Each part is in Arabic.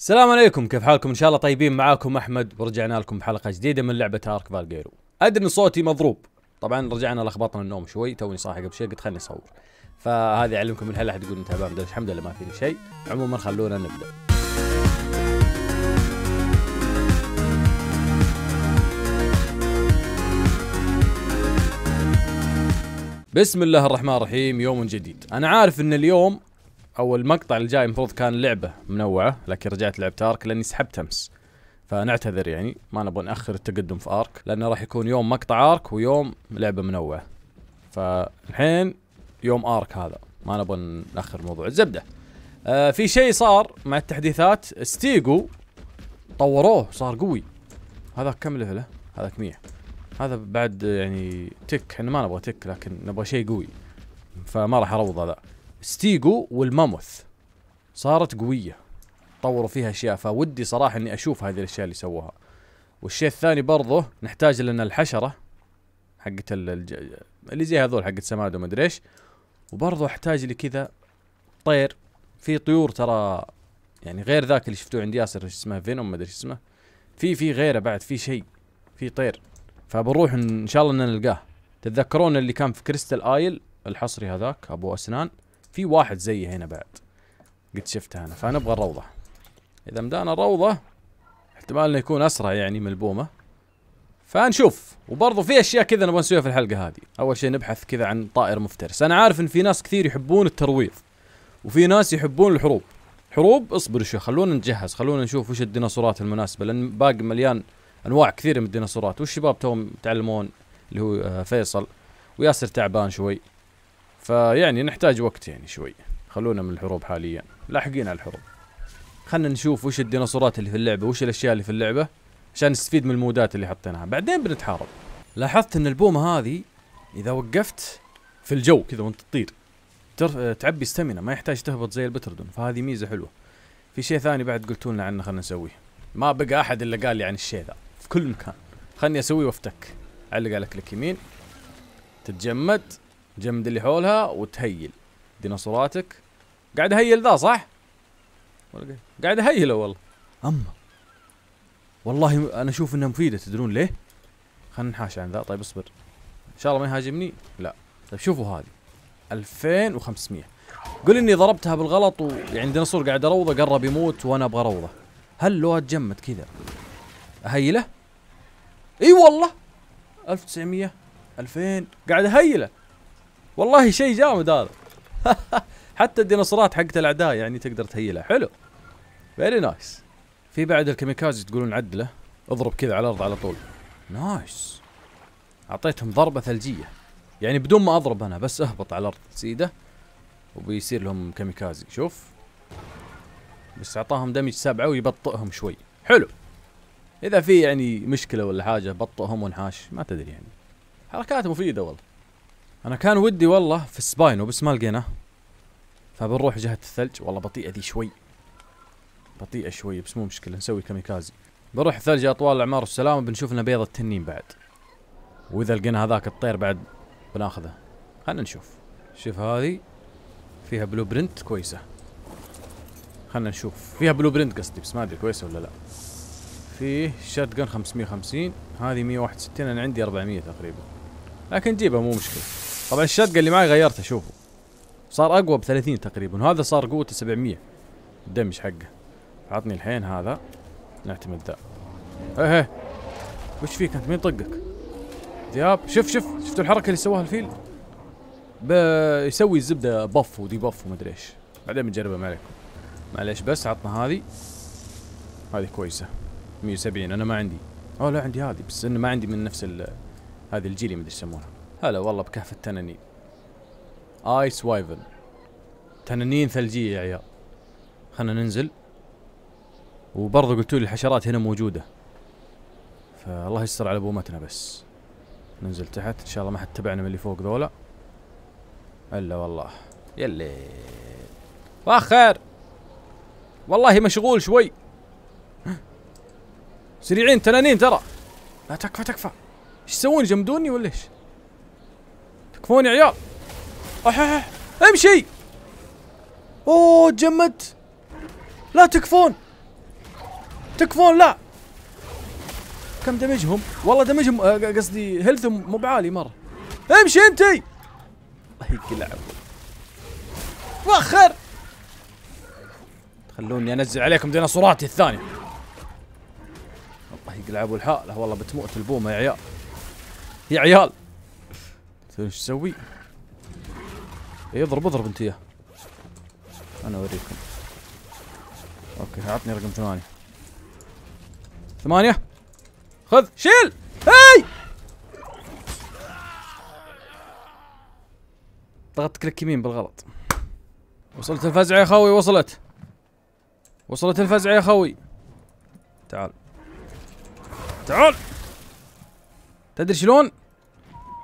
السلام عليكم كيف حالكم؟ إن شاء الله طيبين معاكم أحمد ورجعنا لكم بحلقة جديدة من لعبة ارك فالجيرو أدري إن صوتي مضروب. طبعا رجعنا لخبطنا النوم شوي توني صاحي قبل شوي قلت خلني أصور. فهذه أعلمكم من هلا تقول إنت تعبان الحمد لله ما فيني شيء. عموما خلونا نبدأ. بسم الله الرحمن الرحيم يوم جديد. أنا عارف إن اليوم أو المقطع الجاي المفروض كان لعبة منوعة لكن رجعت لعبت آرك لأني سحبت أمس. فنعتذر يعني ما نبغى نأخر التقدم في آرك لأنه راح يكون يوم مقطع آرك ويوم لعبة منوعة. فالحين يوم آرك هذا ما نبغى نأخر الموضوع. الزبده آه في شيء صار مع التحديثات. stego طوروه صار قوي. هذا كم level ه هذاك 100 هذا بعد يعني tek إحنا ما نبغى tek لكن نبغى شيء قوي. فما راح أروض هذا. stego والماموث. صارت قوية طوروا فيها أشياء فودي صراحة إني أشوف هذه الأشياء اللي سووها. والشيء الثاني برضه نحتاج لنا الحشرة حقت ال- الج... اللي زي هذول حقت سماد وما أدري إيش. وبرضه أحتاج لي كذا طير. في طيور ترى يعني غير ذاك اللي شفتوه عند ياسر إيش اسمه؟ فينوم ما إيش اسمه. في في غيره بعد في شيء في طير. فبنروح إن شاء الله إن نلقاه. تتذكرون اللي كان في كريستال آيل؟ الحصري هذاك أبو أسنان. في واحد زيه هنا بعد. قد شفته أنا فنبغى الروضة. إذا مدانا الروضه احتمال إنه يكون أسرع يعني من البومة. فنشوف. وبرضه في أشياء كذا نبغى نسويها في الحلقة هذه. أول شيء نبحث كذا عن طائر مفترس. أنا عارف إن في ناس كثير يحبون الترويض وفي ناس يحبون الحروب. حروب؟ اصبروا شوي خلونا نجهز خلونا نشوف وش الديناصورات المناسبة لأن باقي مليان أنواع كثيرة من الديناصورات. والشباب توهم يتعلمون اللي هو آه، فيصل. وياسر تعبان شوي. فيعني نحتاج وقت يعني شوي. خلونا من الحروب حاليا. لاحقين على الحروب. خلنا نشوف وش الديناصورات اللي في اللعبة وش الأشياء اللي في اللعبة عشان نستفيد من المودات اللي حطيناها. بعدين بنتحارب. لاحظت إن البومة هذه إذا وقفت في الجو كذا وانت تطير. تعبي ستامينا ما يحتاج تهبط زي البتردون. فهذه ميزة حلوة. في شيء ثاني بعد قلتوا لنا عنه خلنا نسويه. ما بقى أحد إلا قال لي عن الشيء ذا. في كل مكان. خلني أسويه وأفتك. علق على click يمين. تتجمد. جمد اللي حولها وتهيل. ديناصوراتك. قاعد أهيل ذا صح؟ قاعد- أهيله والله. أما. والله أنا أشوف إنها مفيدة تدرون ليه؟ خلينا نحاش عن ذا. طيب اصبر. إن شاء الله ما يهاجمني؟ لا. طيب شوفوا هذه. 2500 قول إني ضربتها بالغلط ويعني ديناصور قاعد أروضة قرب يموت وأنا أبغى أروضة. هل لو اتجمد كذا؟ أهيله؟ إي والله. 1900 2000 قاعد أهيله. والله شيء جامد هذا. حتى الديناصورات حقت الأعداء يعني تقدر تهيلها حلو. very nice في بعد الكاميكازي تقولون عدله. اضرب كذا على الأرض على طول. nice أعطيتهم ضربة ثلجية. يعني بدون ما أضرب أنا بس أهبط على الأرض. سيده. وبيصير لهم كاميكازي. شوف. بس أعطاهم دمج سبعة ويبطئهم شوي. حلو. إذا في يعني مشكلة ولا حاجة بطئهم ونحاش. ما تدري يعني. حركات مفيدة والله. أنا كان ودي والله في السباينو بس ما لقيناه. فبنروح جهة الثلج. والله بطيئة ذي شوي. بطيئة شوي بس مو مشكلة نسوي كاميكازي. بنروح الثلج يا اطوال الأعمار والسلامة بنشوف لنا بيضة تنين بعد. وإذا لقينا هذاك الطير بعد بناخذه. خلنا نشوف. شوف هذه. فيها blueprint كويسة. خلنا نشوف. فيها blueprint قصدي بس ما أدري كويسة ولا لا. فيه shotgun 550 هذه 161 أنا عندي 400 تقريبا. لكن جيبها مو مشكلة. طبعا ال shot اللي معي غيرته شوفوا. صار أقوى ب 30 تقريبا وهذا صار قوته 700 الدمج حقه. عطني الحين هذا. نعتمد ذا. إيه وش فيك أنت؟ مين طقك؟ ذياب. شوف شوف. شفتوا الحركة اللي سواها الفيل؟ بيسوي الزبدة بف ودي بف وما أدري إيش. بعدين بنجربها ما عليكم معليش بس عطنا هذه. هذه كويسة. 170 أنا ما عندي. أوه لا عندي هذه. بس إنه ما عندي من نفس ال- هذه الجيلي ما أدري إيش يسمونها. هلا والله بكهف التنانين. آيس وايفن تنانين ثلجية يا عيال. خلنا ننزل. وبرضه قلتوا لي الحشرات هنا موجودة. فالله يستر على بومتنا بس. ننزل تحت. إن شاء الله ما حد تبعنا من اللي فوق ذولا. إلا والله. يلي. واخر والله مشغول شوي. سريعين تنانين ترى. لا تكفى تكفى. إيش يسوون؟ يجمدوني ولا إيش؟ تكفون يا عيال. أح. امشي. أوه تجمدت. لا تكفون. تكفون لا. كم دمجهم؟ والله دمجهم آه، قصدي هيلثهم مو بعالي مرة. امشي انتي الله يقلع وخر خلوني أنزل عليكم ديناصوراتي الثانية. الله يقلع ابو الحاله والله بتموت البومة يا عيال. يا عيال. إيش تسوي؟ اضرب اضرب انت إياه. أنا أوريكم. okay أعطني رقم ثمانية. ثمانية؟ خذ شيل! هاي! ضغطت click يمين بالغلط. وصلت الفزعة يا خوي وصلت. وصلت الفزعة يا خوي. تعال. تعال! تدري شلون؟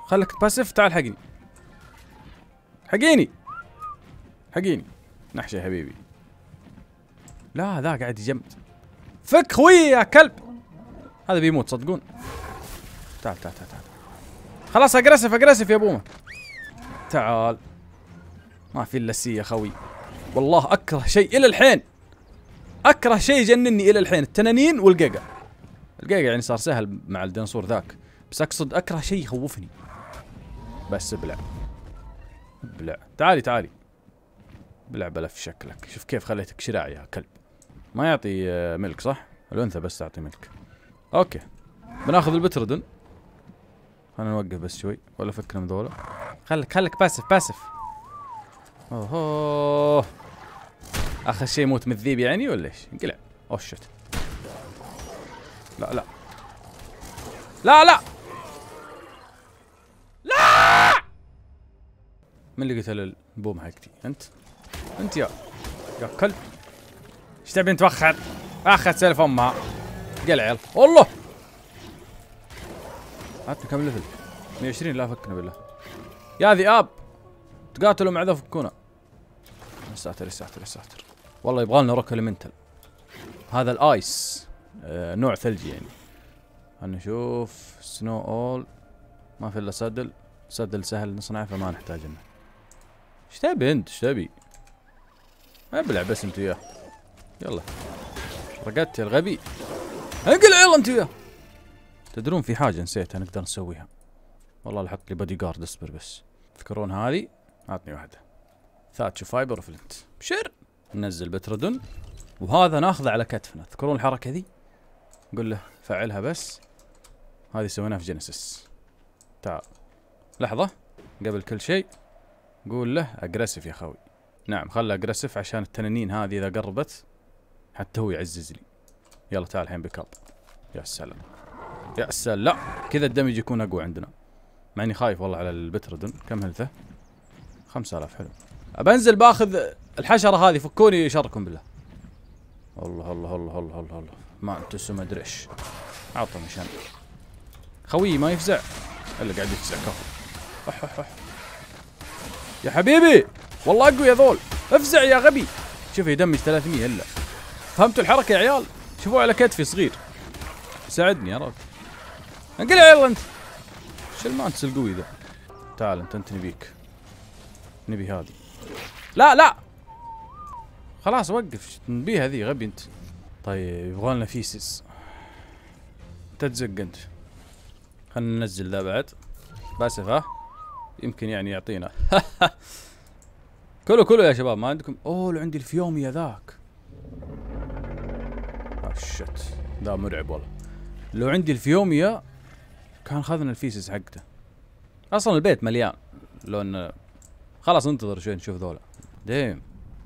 خلك باسف تعال حقني. حقيني. حقيني. نحشة يا حبيبي. لا ذا قاعد يجمد. فك خوي يا كلب. هذا بيموت صدقون. تعال تعال تعال, تعال. خلاص اجرسف اجرسف يا بومه تعال. ما في إلا سي يا خوي. والله أكره شيء إلى الحين. أكره شيء يجنني إلى الحين. التنانين والقيقع القيقع يعني صار سهل مع الديناصور ذاك. بس أقصد أكره شيء يخوفني. بس ابلع ابلع تعالي تعالي. ابلع بلف شكلك. شوف كيف خليتك شراع يا كلب. ما يعطي آه، ملك صح؟ الأنثى بس تعطي ملك. okay. بناخذ البتردن. خلينا نوقف بس شوي. ولا فكنا من ذولا. خلك خلك باسف باسف. اوه آخر شيء يموت من الذيب يعني ولا إيش؟ انقلع. أوه شت. لا لا. لا لا. من اللي قتل البوم حقتي أنت؟ أنت يا يا كلب. إيش تبي نتوخر؟ اخذ سلف امها قلع يلا والله. عطني كم level. 120 لا فكنا بالله. يا ذئاب تقاتلوا مع ذا فكونا. يا ساتر يا ساتر يا ساتر والله يبغى لنا rock elemental هذا ال ice. آه نوع ثلجي يعني. خلنا نشوف. snow owl. ما في إلا saddle. saddle سهل نصنعه فما نحتاج إنه. إيش تبي انت إيش تبي ابلع بس انت وياه يلا. رقدت يا الغبي. انقلع يلا انت وياه تدرون في حاجة نسيتها نقدر نسويها. والله لحط لي بودي جارد اصبر بس. تذكرون هذه؟ اعطني واحدة. thatch fiber flint بشر. ننزل بتردن. وهذا ناخذه على كتفنا. تذكرون الحركة ذي؟ نقول له فعلها بس. هذه سويناها في Genesis تعال. لحظة. قبل كل شيء. قول له aggressive يا خوي. نعم خله aggressive عشان التنانين هذه إذا قربت حتى هو يعزز لي. يلا تعال الحين pick up يا سلام. يا سلام. لا كذا ال damage يكون أقوى عندنا. مع اني خايف والله على البتردن كم health ه 5000 حلو. بنزل باخذ الحشرة هذه فكوني شركم بالله. الله الله الله الله الله الله. ما انت ما أدري إيش. عطى مشان خوي ما يفزع. إلا قاعد يفزع كفو. يا حبيبي والله أقوى يا ذول. افزع يا غبي. شوف يدمج 300 إلا. فهمتوا الحركة يا عيال؟ شوفوا على كتفي صغير. ساعدني يا رب. انقلع يلا أنت. إيش ال mantis القوي ذا؟ تعال أنت أنت نبيك. نبي هذه. لا لا. خلاص وقف. نبيها ذي غبي أنت. طيب يبغى لنا feces انت تزق أنت. خلنا ننزل ذا بعد. passive ها؟ يمكن يعني يعطينا. كلوا كلوا يا شباب ما عندكم أوه لو عندي ال Phiomia ذاك shit ذا مرعب والله. لو عندي ال Phiomia كان خذنا ال feces حقته. أصلا البيت مليان. لو انه خلاص انتظر شوي نشوف ذولا. damn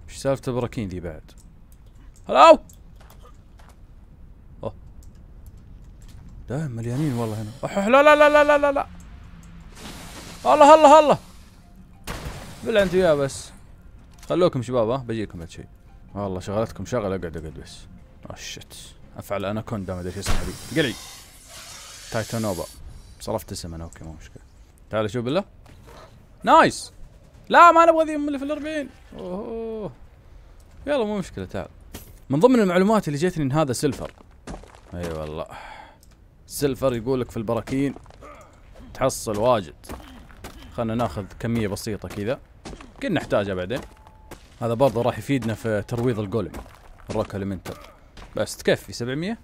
إيش سالفة البراكين ذي بعد؟ هلاو أوه. دايم مليانين والله هنا. لا لا لا لا لا لا. الله الله الله بلا انت وياه بس. خلوكم شباب ها بجيكم بعد شيء والله شغلتكم شغلة اقعد اقعد بس. آه shit افعل اناكوندا ما ادري إيش اسمه حبيبي قلعي. Titanoboa صرفت اسم أنا okay مو مشكلة. تعال شوف بالله. nice. لا ما نبغى ذي اللي في الأربعين. اوه يلا مو مشكلة تعال. من ضمن المعلومات اللي جتني إن هذا sulfur. أي أيوة والله. sulfur يقول لك في البراكين تحصل واجد. خلنا ناخذ كمية بسيطة كذا. كنا نحتاجها بعدين. هذا برضه راح يفيدنا في ترويض ال golem ال rock elemental بس تكفي 700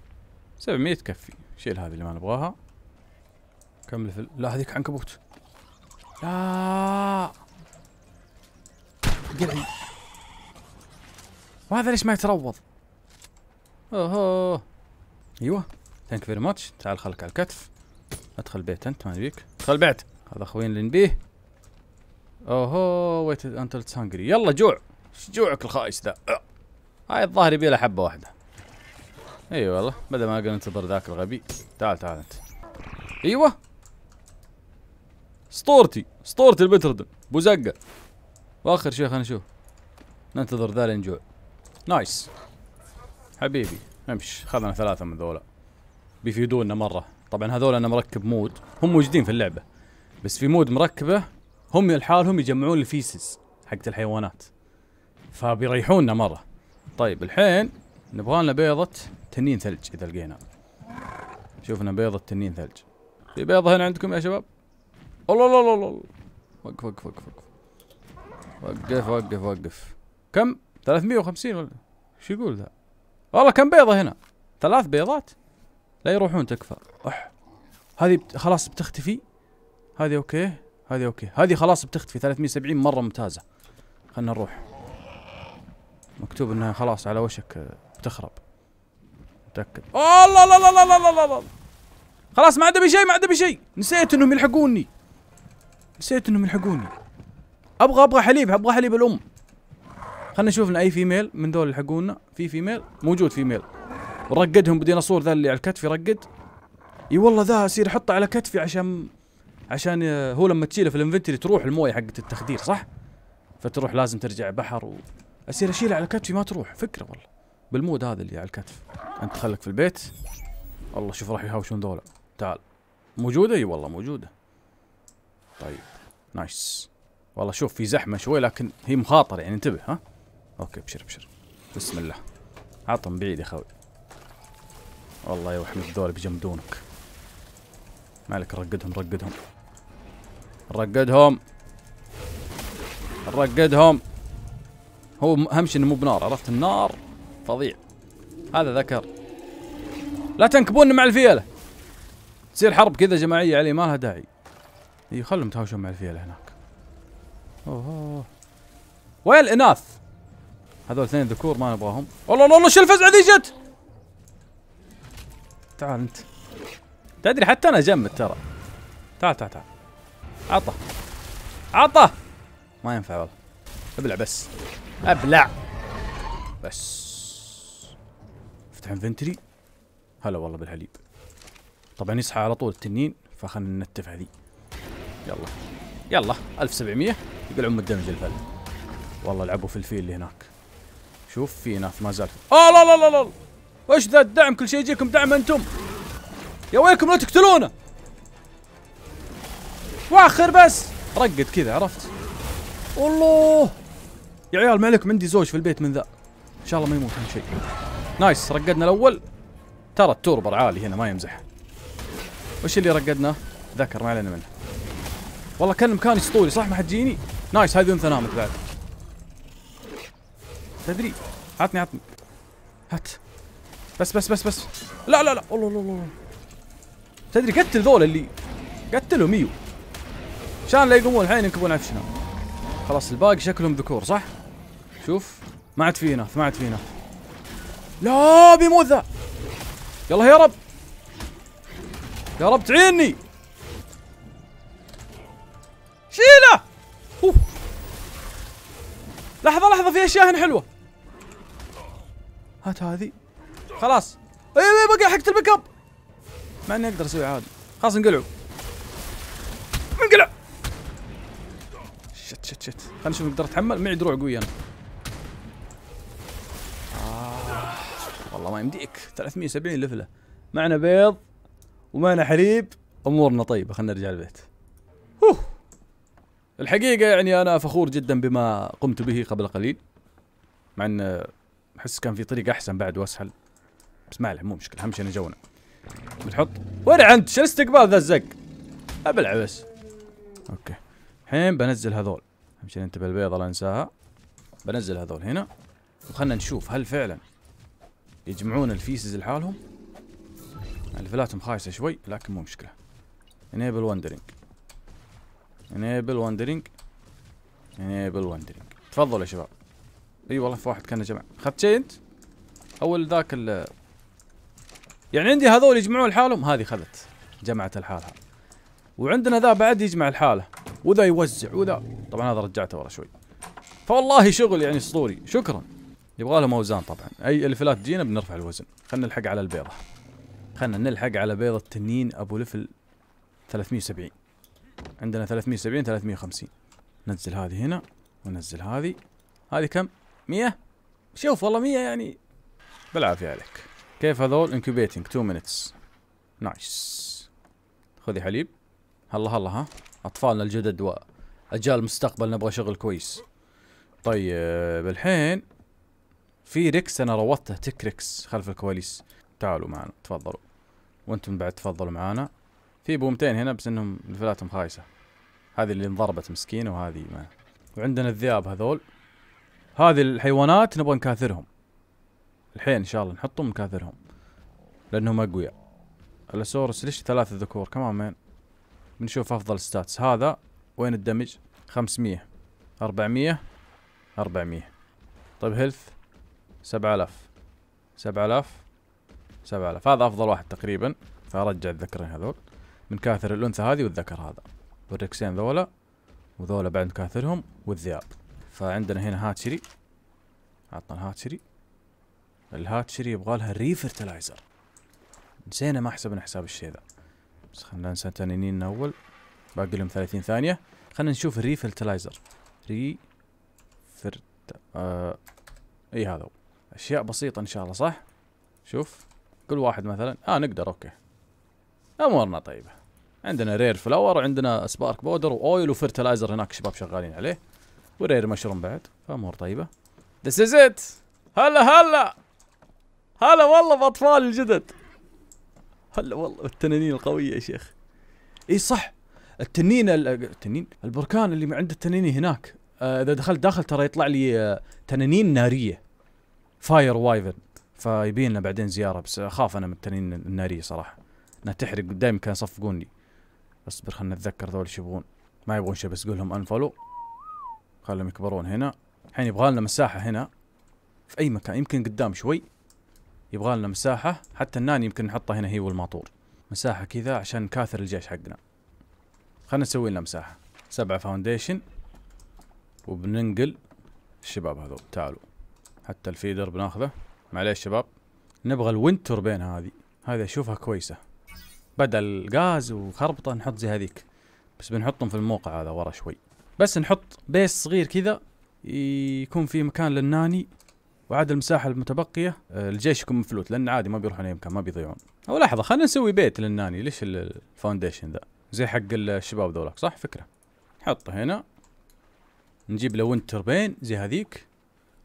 700 تكفي. شيل هذه اللي ما نبغاها. كمل في لا هذيك عنكبوت لا. قلعي. وهذا ليش ما يتروض؟ اوه أيوه. thank very much تعال خلك على الكتف. ادخل بيت أنت ما نبيك ادخل بيت. هذا أخوين اللي نبيه أوهو wait أنت hungry يلا جوع. إيش جوعك الخايس ذا؟ أه. هاي الظاهر يبي له حبة واحدة. إي والله بدل ما نقدر ننتظر ذاك الغبي. تعال تعال أنت. إيوه. اسطورتي اسطورتي البتردن. بوزقة. وآخر شيء خلينا نشوف. ننتظر ذا لين جوع. nice. حبيبي امش خذنا ثلاثة من ذولا. بيفيدونا مرة. طبعا هذول أنا مركب mod هم موجودين في اللعبة. بس في mod مركبة هم لحالهم يجمعون ال feces حقت الحيوانات. فبيريحونا مرة. طيب الحين نبغى لنا بيضة تنين ثلج إذا لقينا. شوفنا بيضة تنين ثلج. في بيضة هنا عندكم يا شباب؟ الله الله الله الله وقف وقف وقف وقف. وقف وقف وقف. كم؟ 350 ولا؟ شو يقول ذا؟ والله كم بيضة هنا؟ ثلاث بيضات؟ لا يروحون تكفى. أح. هذه بت... خلاص بتختفي؟ هذه okay؟ هذه أوكي. هذه خلاص بتختفي. 370 مرة ممتازة. خلنا نروح. مكتوب إنها خلاص على وشك بتخرب. متأكد. الله لا لا لا لا لا لا خلاص ما عاد بشيء ما عاد بشيء. نسيت إنهم يلحقوني. نسيت إنهم يلحقوني. أبغى أبغى حليب أبغى حليب الأم. خلنا نشوف لنا أي female من دول يلحقونا. في female؟ موجود female. ورقدهم بديناصور ذا اللي على الكتف يرقد. إي والله ذا اصير أحطه على كتفي عشان عشان هو لما تشيله في ال inventory تروح المويه حقت التخدير صح؟ فتروح لازم ترجع بحر و... اصير أشيله على كتفي ما تروح. فكرة والله. بال mod هذا اللي على الكتف. أنت خلك في البيت. والله شوف راح يهاوشون ذولا. تعال. موجودة؟ إي والله موجودة. طيب. nice. والله شوف في زحمة شوي لكن هي مخاطرة يعني. انتبه ها؟ okay ابشر ابشر بسم الله. عطهم بعيد يا خوي. والله يا وحمد ذول بيجمدونك مالك رقدهم رقدهم. رقدهم رقدهم هو أهم شيء إنه مو بنار عرفت؟ النار فظيع. هذا ذكر. لا تنكبون مع الفيلة. تصير حرب كذا جماعية عليه ما لها داعي. إي خلهم تهاوشون مع الفيلة هناك. أوه. وين الاناث هذول اثنين ذكور ما نبغاهم. والله والله شو الفزعه ذي جت تعال أنت. تدري حتى أنا جمد ترى. تعال تعال تعال. عطه. عطه! ما ينفع والله. ابلع بس. ابلع! بس. افتح انفنتري هلا والله بالحليب طبعا يصحى على طول التنين فخلنا ننتف هذي. يلا. يلا. 1700 يقول ام ال damage ال full. والله لعبوا في الفيل اللي هناك. شوف في ناس ما زال. آه لا لا لا لا وش ذا الدعم؟ كل شيء يجيكم دعم أنتم. يا ويلكم لا تقتلونه واخر بس. رقد كذا عرفت؟ والله. يا عيال ما عليكم عندي زوج في البيت من ذا. إن شاء الله ما يموت اهم شيء. nice رقدنا الأول. ترى ال torpor عالي هنا ما يمزح. وش اللي رقدناه ذكر ما علينا منه. والله كان مكاني أسطوري صح؟ ما حد جيني؟ نايس هذه أنثى نامت بعد. تدري؟ عطني عطني. هات. بس بس بس بس. لا لا لا. الله الله الله تدري قتل ذول اللي قتلهم ايو عشان لا يقومون الحين ينكبون عفشنا خلاص الباقي شكلهم ذكور صح؟ شوف ما عاد في اناث ما عاد في اناث لا بيموت ذا يلا يا رب. يا رب تعيني. شيله. أوه. لحظة لحظة في أشياء هنا حلوة. هات هذه. خلاص. اي اي بقى حقت ال pick up. مع إني أقدر أسوي عادي. خلاص انقلعوا انقلع shit خلينا نشوف نقدر اتحمل معي دروع قوية أنا. آه. والله ما يمديك. 370 level ه. معنا بيض ومعنا حليب. أمورنا طيبة خلينا نرجع البيت. هوه. الحقيقة يعني أنا فخور جدا بما قمت به قبل قليل. مع إن أحس كان في طريق أحسن بعد وأسهل. بس ما عليه مو مشكلة. أهم شيء نجونا بتحط وين أنت؟ شو الاستقبال ذا الزق. ابلع بس. okay. الحين بنزل هذول. اهم شيء انتبه البيضة لا انساها. بنزل هذول هنا. وخلنا نشوف هل فعلا يجمعون ال feces لحالهم. ليفلاتهم خايسة شوي لكن مو مشكلة. enable wandering enable wandering enable wandering تفضلوا يا شباب. إي والله في واحد كان جمع. اخذت شيء أنت؟ أول ذاك ال يعني عندي هذول يجمعون لحالهم؟ هذه خذت. جمعت لحالها وعندنا ذا بعد يجمع الحالة. وذا يوزع وذا. طبعا هذا رجعته ورا شوي. فوالله شغل يعني أسطوري. شكرا. يبغى لهم اوزان طبعا. أي الفلات تجينا بنرفع الوزن. خلينا نلحق على البيضة. خلينا نلحق على بيضة تنين أبو لفل 370 عندنا 370 350 نزل هذه هنا ونزل هذه. هذه كم؟ 100 شوف والله 100 يعني. بالعافية عليك. كيف هذول؟ incubating 2 minutes nice خذي حليب. هلا هلا ها. أطفالنا الجدد وأجيال المستقبل نبغى شغل كويس. طيب الحين في rex أنا روضته tek rex خلف الكواليس. تعالوا معنا تفضلوا. وأنتم بعد تفضلوا معانا في بومتين هنا بس إنهم لفلاتهم خايسة. هذه اللي انضربت مسكينة وهذه ما. وعندنا الذئاب هذول. هذه الحيوانات نبغى نكاثرهم. الحين إن شاء الله نحطهم نكاثرهم لأنهم أقوياء. الأسورس ليش ثلاثة ذكور؟ كمان مين بنشوف أفضل stats. هذا وين الدمج؟ 500 400 400 طيب health 7000 7000 7000 هذا أفضل واحد تقريبا. فأرجع الذكرين هذول. من كاثر الأنثى هذه والذكر هذا. والركسين ذولا وذولا بعد نكاثرهم والذئاب. فعندنا هنا hatchery. عطنا ال hatchery. ال hatchery يبغى لها refertilizer نسينا ما حسبنا حساب الشيء ذا. بس خلينا ننسى تنينين أول. باقي لهم 30 ثانية. خلينا نشوف ال refertilizer refert آه اي هذا هو. أشياء بسيطة إن شاء الله صح؟ شوف كل واحد مثلا. آه نقدر okay. أمورنا طيبة. عندنا rare flower وعندنا spark powder و oil و fertilizer هناك شباب شغالين عليه. و rare mushroom بعد. فأمور طيبة. this is it هلا هلا! هلا والله بأطفال الجدد. هلا والله التنانين القوية يا شيخ. إي صح. التنين التنين البركان اللي عند التنانين هناك آه، إذا دخلت داخل ترى يطلع لي آه، تنانين نارية. fire wyvern فيبين لنا بعدين زيارة بس أخاف أنا من التنانين النارية صراحة. إنها تحرق دائما كانوا يصفقوني. اصبر خلنا نتذكر ذول إيش يبغون. ما يبغون شيء بس قول لهم unfollow خلهم يكبرون هنا. الحين يبغى لنا مساحة هنا. في أي مكان يمكن قدام شوي. يبغى لنا مساحة حتى ال nanny يمكن نحطها هنا هي والماطور. مساحة كذا عشان نكاثر الجيش حقنا. خلنا نسوي لنا مساحة. سبعة foundation وبننقل الشباب هذول. تعالوا. حتى ال feeder بناخذه. معليش شباب. نبغى ال wind turbine هذه. هذه أشوفها كويسة. بدل غاز وخربطة نحط زي هذيك. بس بنحطهم في الموقع هذا ورا شوي. بس نحط base صغير كذا يكون في مكان لل nanny. وعاد المساحة المتبقية آه، الجيش يكون مفلوت لأن عادي ما بيروحون أي مكان ما بيضيعون. أو لحظة خلينا نسوي بيت لل nanny. ليش ال foundation ذا؟ زي حق الشباب ذولاك صح؟ فكرة. حطه هنا. نجيب له wind turbine زي هذيك.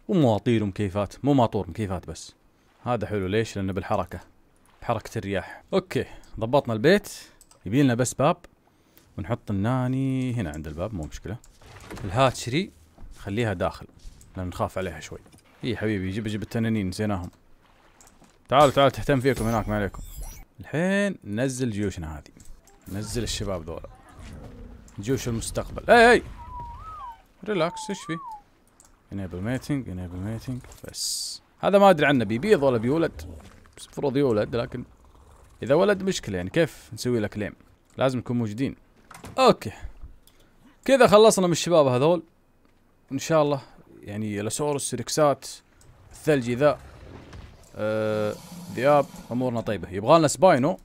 ومواطير ومكيفات. مو ماطور مكيفات بس. هذا حلو. ليش؟ لأنه بالحركة. بحركة الرياح. okay ضبطنا البيت. يبي لنا بس باب. ونحط ال nanny هنا عند الباب مو مشكلة. ال hatchery خليها داخل لأن نخاف عليها شوي. إي حبيبي جيب جيب التنانين نسيناهم تعالوا تعالوا تهتم فيكم هناك ما عليكم. الحين نزل جيوشنا هذه. نزل الشباب ذولا. جيوش المستقبل. إي إي. relax إيش في؟ enable mating enable mating بس. هذا ما أدري عنه بيبيض ولا بيولد. بس المفروض يولد لكن إذا ولد مشكلة يعني. كيف نسوي له claim لازم نكون موجودين. okay. كذا خلصنا من الشباب هذول. إن شاء الله يعني الاسورس ريكسات الثلجي ذا آه ذئاب امورنا طيبة. يبغى لنا spino.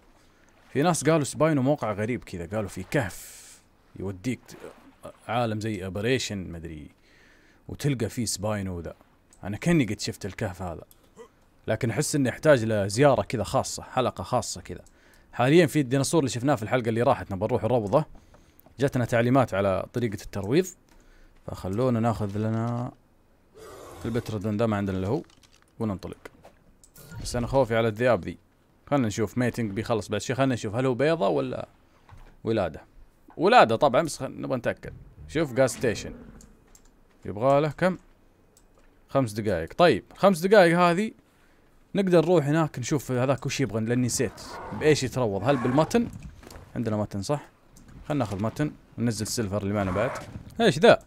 في ناس قالوا spino موقع غريب كذا قالوا في كهف يوديك عالم زي aberration مدري وتلقى فيه spino وذا أنا كأني قد شفت الكهف هذا. لكن أحس اني احتاج لزياره كذا خاصة حلقة خاصة كذا. حاليا في الديناصور اللي شفناه في الحلقة اللي راحت نبغى نروح الروضه جاتنا تعليمات على طريقة الترويض. فخلونا ناخذ لنا البتردون ده ما عندنا له وننطلق. بس أنا خوفي على الذئاب ذي. خلنا نشوف mating بيخلص بعد شيء خلنا نشوف هل هو بيضة ولا ولادة. ولادة طبعا بس نبغى نتأكد. شوف gestation يبغى له كم؟ خمس دقائق طيب خمس دقائق هذه نقدر نروح هناك نشوف هذاك وش يبغى لأني نسيت. بإيش يتروض؟ هل بال mutton؟ عندنا mutton صح؟ خلنا ناخذ mutton وننزل السيلفر اللي معنا بعد. إيش ذا؟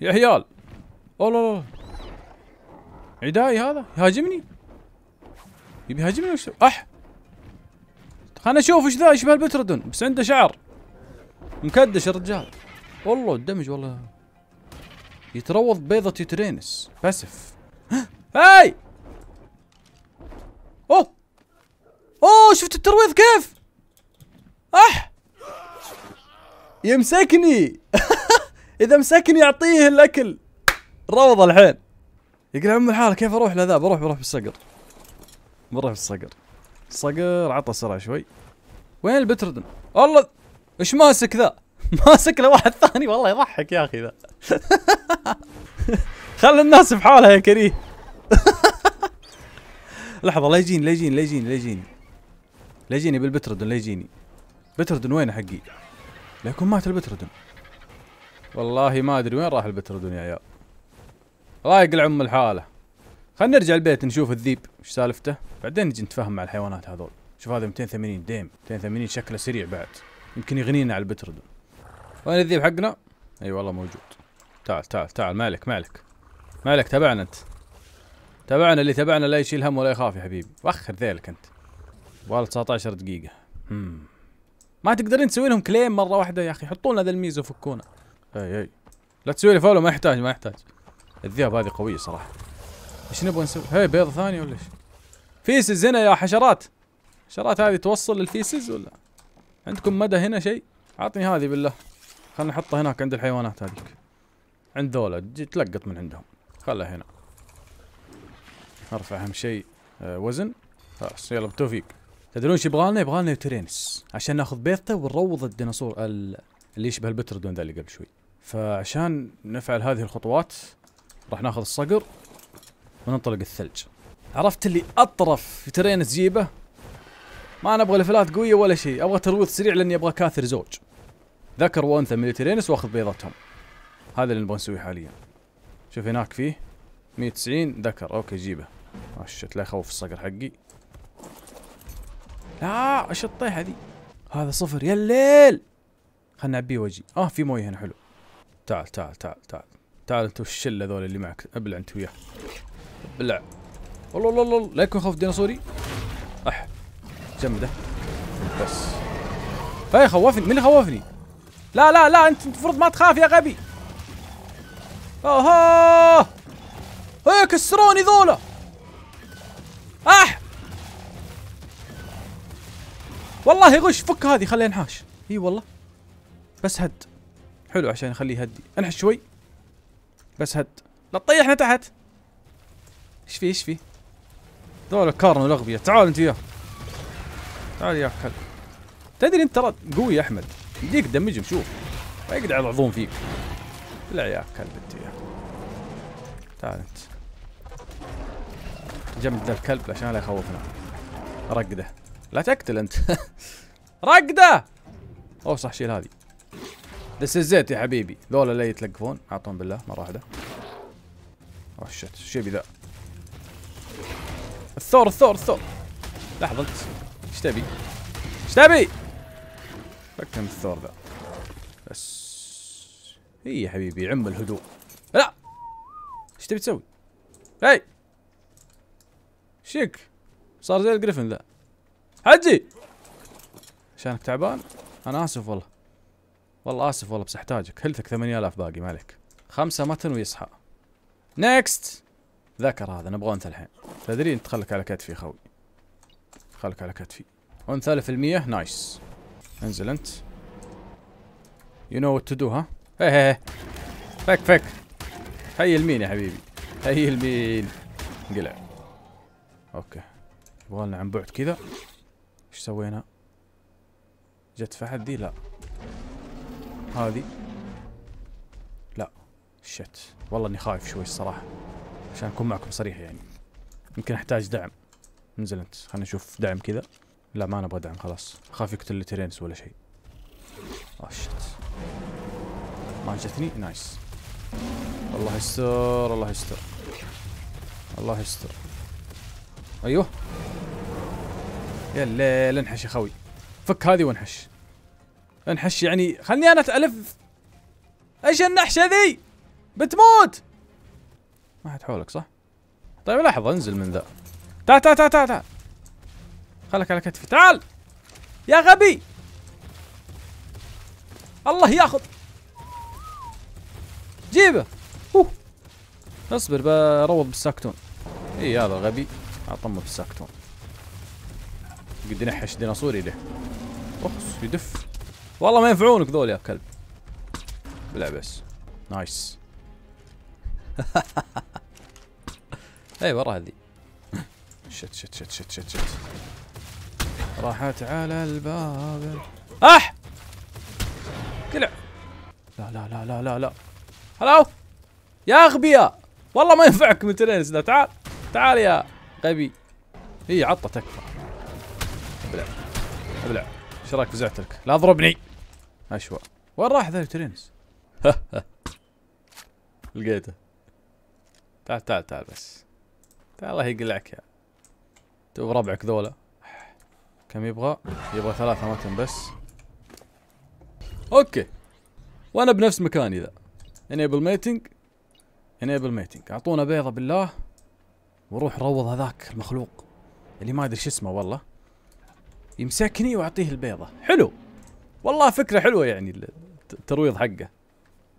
يا عيال والله لا عدائي هذا؟ يهاجمني؟ يبي يهاجمني وش؟ أح! خلنا نشوف إيش ذا يشبه البتردون بس عنده شعر. مكدش الرجال والله الدمج والله. يتروض بيضة Yutyrannus. passive. هاي! أوه! أوه شفت الترويض كيف؟ أح! يمسكني! إذا مسكني يعطيه الأكل. روض الحين. يقول عم الحال كيف أروح لذا؟ بروح بروح بالصقر. بروح بالصقر. الصقر عطى سرعة شوي. وين البتردن؟ والله إيش ماسك ذا؟ ماسك له واحد ثاني والله يضحك يا أخي ذا. خلي الناس بحالها يا كريه. لحظة لا يجيني لا يجيني لا يجيني لا يجيني. لا يجيني بالبتردن لا يجيني. بتردن وين حقي؟ لا يكون مات البتردن. والله ما أدري وين راح البتردن يا عيال. رايق العم الحالة. خلينا نرجع البيت نشوف الذيب وش سالفته؟ بعدين نجي نتفاهم مع الحيوانات هذول. شوف هذا 280 ديم 280 شكله سريع بعد. يمكن يغنينا على البتردن وين الذيب حقنا؟ أي أيوة والله موجود. تعال تعال تعال مالك مالك. مالك تبعنا أنت. تبعنا اللي تبعنا لا يشيل هم ولا يخاف يا حبيبي. وخر ذيلك أنت. والله 19 دقيقة. هم. ما تقدرين تسوي لهم claim مرة واحدة يا أخي؟ حطوا لنا ذا ال mass وفكونا أي أي. لا تسوي لي follow ما يحتاج ما يحتاج. الذئاب هذه قوية صراحة. إيش نبغى نسوي؟ هي بيضة ثانية ولا إيش؟ feces هنا يا حشرات. حشرات هذه توصل لل feces ولا؟ عندكم مدى هنا شيء؟ اعطني هذه بالله. خلنا نحطها هناك عند الحيوانات هذيك. عند ذولا. تلقط من عندهم. خلها هنا. ارفع أهم شيء آه وزن. خلاص يلا بالتوفيق. تدرون إيش يبغى لنا؟ يبغى لنا Yutyrannus عشان ناخذ بيضته ونروض الديناصور اللي يشبه البتردون ذا اللي قبل شوي. فعشان نفعل هذه الخطوات راح ناخذ الصقر وننطلق الثلج. عرفت اللي أطرف Yutyrannus جيبه ما نبغى لفلات قوية ولا شيء. أبغى ترويض سريع لأني أبغى كاثر زوج. ذكر وأنثى من ال Yutyrannus وأخذ بيضتهم. هذا اللي نبغى نسويه حاليا. شوف هناك فيه 190 ذكر. okay جيبه. shit لا يخوف الصقر حقي. لا إيش الطيحة ذي؟ هذا صفر. يا الليل! خلنا نعبيه وجهي. آه في مويه هنا حلو. تعال تعال تعال تعال. تعال انت والشله ذول اللي معك؟ ابلع انت وياه. ابلع. والله والله والله لا يكون خوف ديناصوري. أح. جمده بس. هاي خوفني. مين اللي خوفني؟ لا لا لا انت المفروض ما تخاف يا غبي. اوه هي كسروني ذولا. أح! والله غش فك هذه خليه ينحاش إي والله. بس هد. حلو عشان يخليه يهدي. انحش شوي. بس هد. لا تطيحنا تحت. إيش فيه إيش فيه ذولا كارن والاغبياء تعال أنت وياه تعال يا كلب تدري أنت ترى قوي يا أحمد؟ يديك تدمجهم شوف ما يقدر العظوم فيك. لا يا كلب أنت يا تعال أنت. جنب ذا الكلب عشان لا يخوفنا. رقده. لا تقتل أنت. رقده! اوه صح شيل هذه. this is it يا حبيبي. ذولا لا يتلقفون. اعطهم بالله مرة واحدة. oh shit شو ذا؟ الثور الثور الثور. لحظة. انت إيش تبي؟ إيش تبي؟ فك من الثور ذا. بس. هي يا حبيبي عم الهدوء. لا! إيش تبي تسوي؟ هاي! شيك. صار زي ال griffin ذا. حجي! عشانك تعبان؟ أنا آسف والله. والله آسف والله بس أحتاجك. health ك 8000 باقي؟ ما عليك خمسة mutton ويصحى. next ذكر هذا نبغى أنت الحين. تدري أنت خلك على كتفي خوي. خلك على كتفي. أنثى في المية؟ nice انزل أنت. you know what to do ها هي هي فك فك. هي المين يا حبيبي. هي المين. قلع okay. يبغالنا عن بعد كذا. إيش سوينا؟ جت فحد ذي لا. هذه. لا. shit والله إني خايف شوي الصراحة. عشان أكون معكم صريح يعني. يمكن أحتاج دعم. انزل أنت. خلينا نشوف دعم كذا. لا ما نبغى دعم. خلاص. أخاف يقتل لي Yutyrannus ولا شيء. oh shit ما جتني؟ nice الله يستر الله يستر. الله يستر. أيوه. يا الليل انحش يا خوي. فك هذه وانحش. انحش يعني. خلني أنا الف إيش النحشه ذي بتموت! ما حد حولك صح؟ طيب لحظة انزل من ذا. تعال تعال تعال تعال تعال خلك على كتفي. تعال! يا غبي! الله ياخذ! جيبه! أوه. اصبر بروض بالساكتون. إي هذا غبي. اطمه بالساكتون. قد ينحش ديناصوري له أخس يدف. والله ما ينفعونك ذول يا كلب. بلا بس نايس. اي ورا هذي. شت شت شت شت شت شت. راحت على الباب. أح! قلع لا لا لا لا لا لا. هلو! يا أغبياء! والله ما ينفعك من ترينس ده تعال تعال يا غبي. هي عطة تكفى أبلع أبلع. إيش رأيك فزعت لك لا أضربني. أشوى. وين راح ذا ترينس لقيته. تعال تعال تعال بس. تعال الله يقلعك يا تو ربعك ذولا. كم يبغى؟ يبغى ثلاثة mutton بس. okay. وأنا بنفس مكاني ذا. enable mating enable mating أعطونا بيضة بالله. وروح روض هذاك المخلوق. اللي ما ادري شو اسمه والله. يمسكني وأعطيه البيضة. حلو. والله فكرة حلوة يعني الترويض حقه.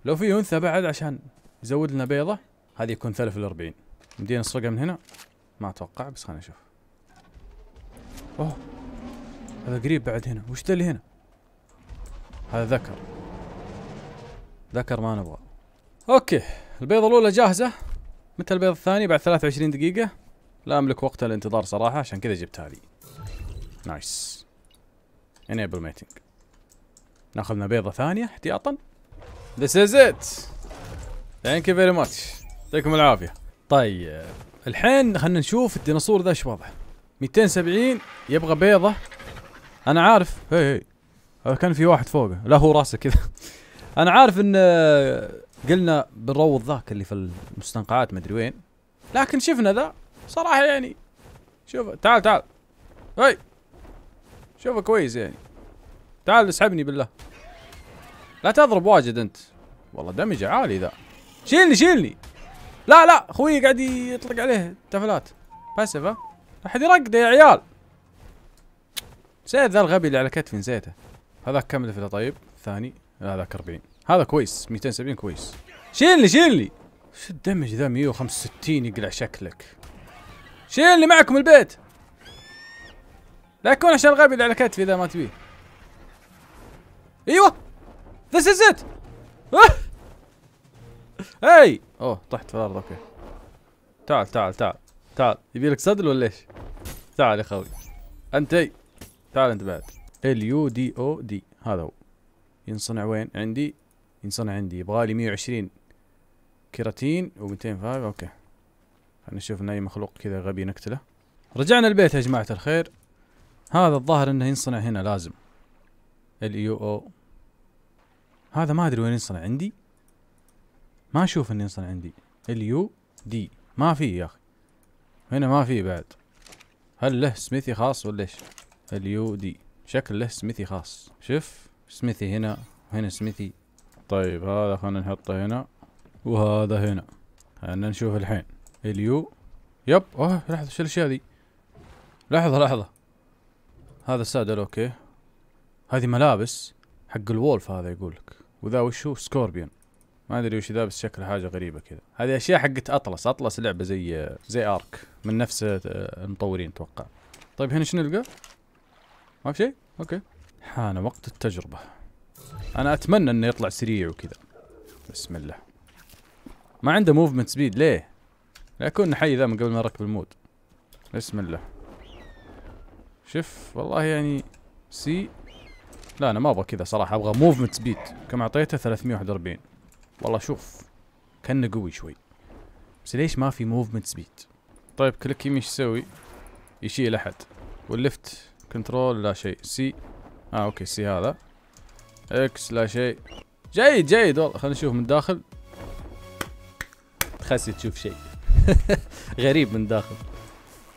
لو في أنثى بعد عشان يزود لنا بيضة هذه يكون ثلث الأربعين. مدينا نسرقها من هنا؟ ما أتوقع بس خلينا نشوف. أوه هذا قريب بعد هنا. وش ذا اللي هنا؟ هذا ذكر. ذكر ما نبغى. okay البيضة الأولى جاهزة. متى البيض الثاني بعد 23 دقيقة. لا أملك وقت الانتظار صراحة عشان كذا جبت هذه. نايس. Enable mating ناخذ لنا بيضة ثانية احتياطا. This is it. Thank you very much. يعطيكم العافية. طيب الحين خلينا نشوف الديناصور ذا إيش وضعه. 270 يبغى بيضة. أنا عارف. هي هي. كان في واحد فوقه. لا هو راسه كذا. أنا عارف إن قلنا بنروض ذاك اللي في المستنقعات مدري وين. لكن شفنا ذا. صراحة يعني شوف تعال تعال. هاي. شوفه كويس يعني. تعال اسحبني بالله. لا تضرب واجد أنت. والله damage عالي ذا. شيلني شيلني. لا لا أخوي قاعد يطلق عليه تفلات passive ها. أحد يرقده يا عيال؟ نسيت ذا الغبي اللي على كتفي نسيته. هذاك كم لفلة؟ طيب ثاني. هذاك 40 هذا كويس 270 كويس. شيلني شيلني. شو ال damage ذا؟ 165 يقلع شكلك. شيلني معكم البيت. لا يكون عشان الغبي اللي على كتفي ذا ما تبيه. أيوه this is it هاي. أوه طحت في الأرض okay. تعال تعال تعال تعال. يبي لك saddle ولا إيش؟ تعال يا خوي. أنت اي تعال أنت بعد. ال يو دي أو دي هذا هو. ينصنع وين؟ عندي. ينصنع عندي. يبغالي 120 كيراتين و200 أوكي. خلينا نشوف أي مخلوق كذا غبي نقتله رجعنا البيت يا جماعة الخير. هذا الظاهر إنه ينصنع هنا لازم. ال يو أو. هذا ما أدري وين ينصنع عندي؟ ما أشوف إنه ينصنع عندي. ال يو دي. ما في يا أخي. هنا ما في بعد. هل له سميثي خاص ولا إيش؟ ال يو دي. شكل له سميثي خاص. شوف سميثي هنا هنا سميثي. طيب هذا خلينا نحطه هنا وهذا هنا. خلينا نشوف الحين. اليو يب. أوه لحظة شو الأشياء ذي لحظة لحظة. هذا السادل أوكي. هذه ملابس حق الولف هذا يقولك. وذا وش هو scorpion. ما أدري وش ذا بس شكله حاجة غريبة كذا. هذه أشياء حقت أطلس. أطلس لعبة زي زي أرك. من نفس المطورين أتوقع طيب هنا شنو نلقى؟ ما في شيء؟ okay. حان وقت التجربة. أنا أتمنى إنه يطلع سريع وكذا. بسم الله. ما عنده movement speed ليه؟ لا يكون نحي ذا من قبل ما اركب ال mod. بسم الله. شوف والله يعني C لا أنا ما أبغى كذا صراحة أبغى movement speed كم أعطيته 341 والله شوف كأنه قوي شوي. بس ليش ما في movement speed طيب click يمين إيش يسوي؟ يشيل أحد. وال left control لا شيء. سي آه أوكي سي هذا. X لا شيء. جيد جيد. والله خلينا نشوف من داخل. تخسي تشوف شيء. غريب من داخل.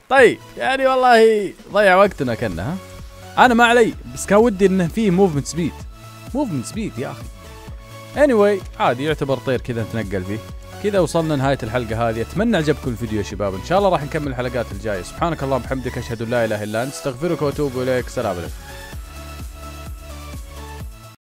طيب يعني والله ضيع وقتنا كنا ها؟ أنا ما علي بس كان ودي إنه فيه movement speed movement speed يا أخي. Anyway عادي يعتبر طير كذا نتنقل فيه. كذا وصلنا نهاية الحلقة هذه. أتمنى عجبكم الفيديو يا شباب. إن شاء الله راح نكمل الحلقات الجاية. سبحانك اللهم وبحمدك أشهد أن لا إله إلا أنت أستغفرك وأتوب إليك. سلام عليكم.